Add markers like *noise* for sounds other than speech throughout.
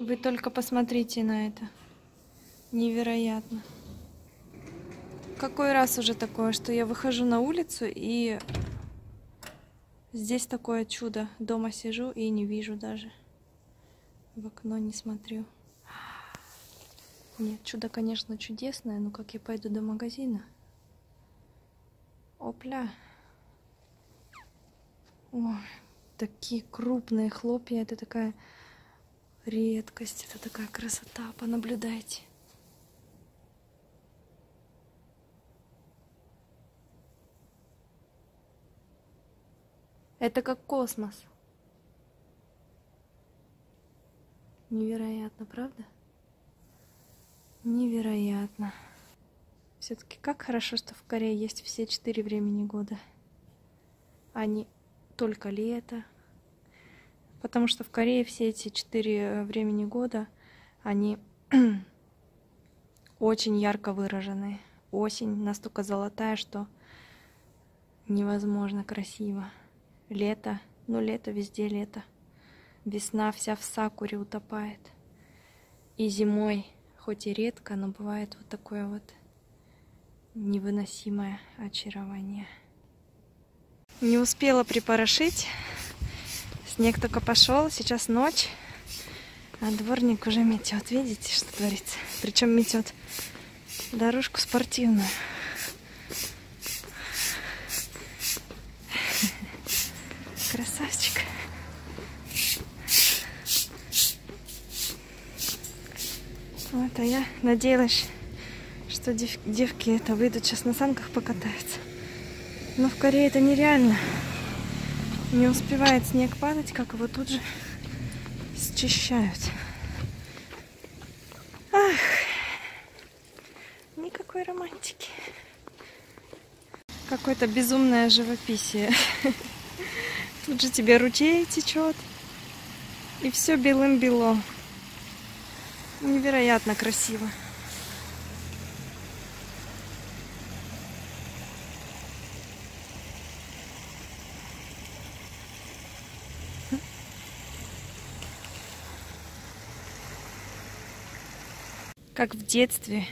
Вы только посмотрите на это. Невероятно. Какой раз уже такое, что я выхожу на улицу и здесь такое чудо. Дома сижу и не вижу даже. В окно не смотрю. Нет, чудо, конечно, чудесное, но как я пойду до магазина? Опля. Ой, такие крупные хлопья. Это такая редкость. Это такая красота. Понаблюдайте. Это как космос. Невероятно, правда? Невероятно. Все-таки как хорошо, что в Корее есть все четыре времени года, а не только лето. Потому что в Корее все эти четыре времени года, они *clears throat* очень ярко выражены. Осень настолько золотая, что невозможно красиво. Лето, ну лето везде лето. Весна вся в сакуре утопает. И зимой хоть и редко, но бывает вот такое вот невыносимое очарование. Не успела припорошить. Снег только пошел, сейчас ночь. А дворник уже метет. Видите, что творится? Причем метет дорожку спортивную. Красавчик. Вот, а я надеялась, что дев девки это выйдут сейчас на санках покатаются. Но в Корее это нереально. Не успевает снег падать, как его тут же счищают. Ах, никакой романтики. Какое-то безумное живописие. Тут же тебе ручей течет. И все белым-бело. Невероятно красиво. Как в детстве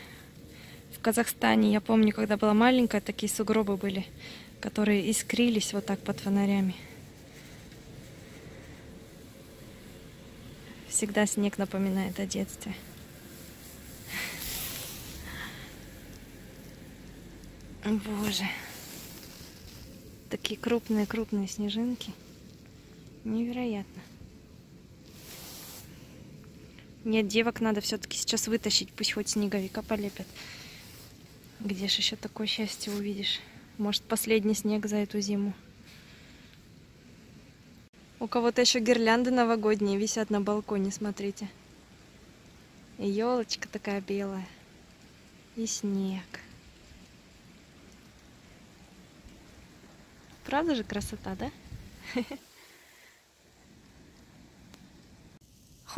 в Казахстане, я помню, когда была маленькая, такие сугробы были, которые искрились вот так под фонарями. Всегда снег напоминает о детстве. Боже. Такие крупные-крупные снежинки. Невероятно. Нет, девок надо все-таки сейчас вытащить, пусть хоть снеговика полепят. Где же еще такое счастье увидишь? Может, последний снег за эту зиму. У кого-то еще гирлянды новогодние висят на балконе, смотрите. И елочка такая белая. И снег. Правда же красота, да? *laughs*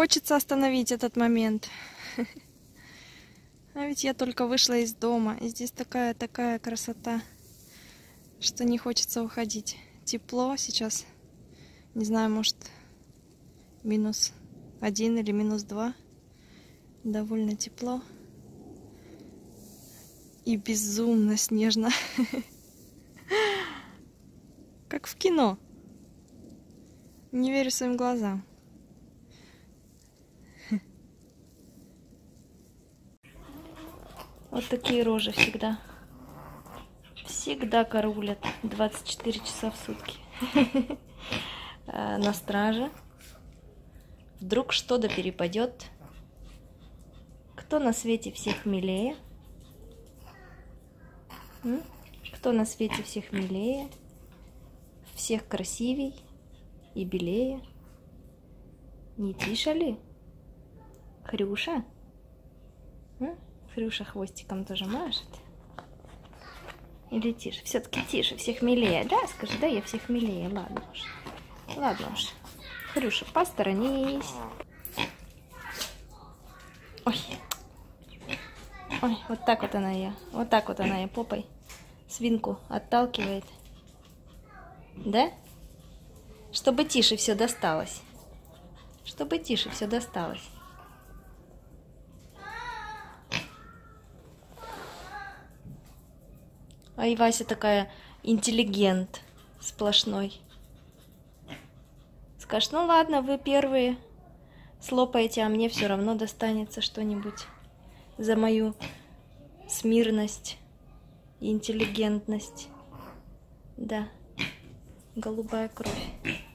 Хочется остановить этот момент. *laughs* А ведь я только вышла из дома, и здесь такая-такая красота, что не хочется уходить. Тепло сейчас не знаю, может, минус один или минус два. Довольно тепло. И безумно снежно. *laughs* Как в кино. Не верю своим глазам. Вот такие рожи всегда. Всегда караулят 24 часа в сутки. *laughs* Э, на страже. Вдруг что-то перепадет. Кто на свете всех милее? Кто на свете всех милее? Всех красивей и белее? Не тише ли? Хрюша? М? Хрюша хвостиком тоже машет. Или тише? Все-таки тише, всех милее, да? Скажи, да, я всех милее, ладно уж. Ладно уж. Хрюша, посторонись. Ой. Ой, вот так вот она я. Вот так вот она я попой свинку отталкивает. Да? Чтобы тише все досталось. Чтобы тише все досталось. А и Вася такая интеллигент сплошной. Скажешь, ну ладно, вы первые слопаете, а мне все равно достанется что-нибудь за мою смирность интеллигентность. Да, голубая кровь.